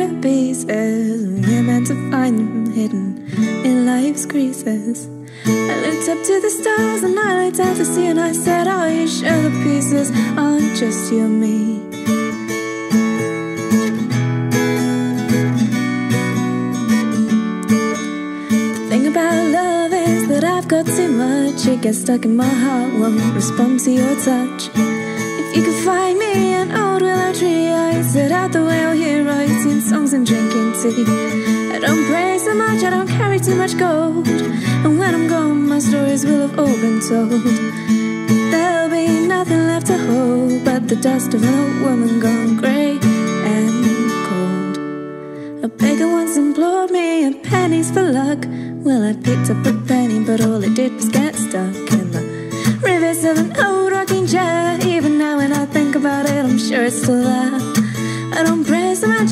of pieces. We're meant to find them hidden in life's creases. I looked up to the stars and I looked out to sea and I said, Are you sure the pieces aren't just you and me? The thing about love is that I've got too much. It gets stuck in my heart, won't respond to your touch. If you could find me an sit out the whale here writing songs and drinking tea. I don't pray so much, I don't carry too much gold. And when I'm gone, my stories will have all been told. There'll be nothing left to hold but the dust of an old woman gone grey and cold. A beggar once implored me a pennies for luck. Well, I picked up a penny, but all it did was get stuck in the rivers of an old rocking chair. Even now, when I think about it, I'm sure it's still there.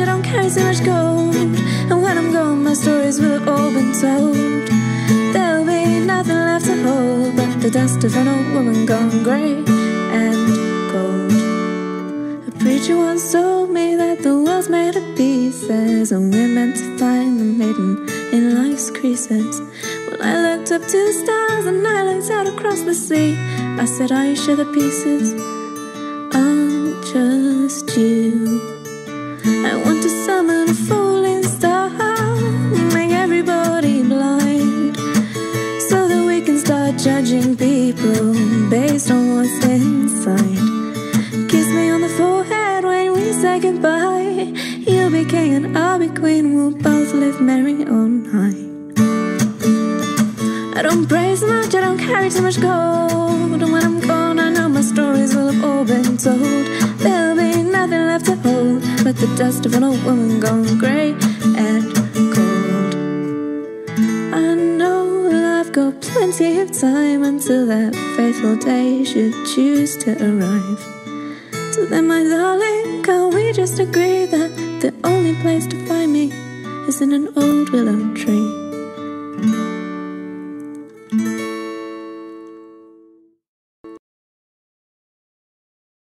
I don't carry so much gold. And when I'm gone, my stories will have all been told. There'll be nothing left to hold but the dust of an old woman gone grey and cold. A preacher once told me that the world's made of pieces, and we're meant to find them hidden in life's creases. Well, I looked up to the stars and I looked out across the sea. I said, Are you sure the pieces aren't just you? I want to summon a falling star, make everybody blind, so that we can start judging people based on what's inside. Kiss me on the forehead when we say goodbye. You'll be king and I'll be queen. We'll both live merry on high. I don't pray so much, I don't carry too much gold. And when I'm gone, I know my stories will have all been told. The dust of an old woman gone grey and cold. I know I've got plenty of time until that faithful day should choose to arrive. So then, my darling, can't we just agree that the only place to find me is in an old willow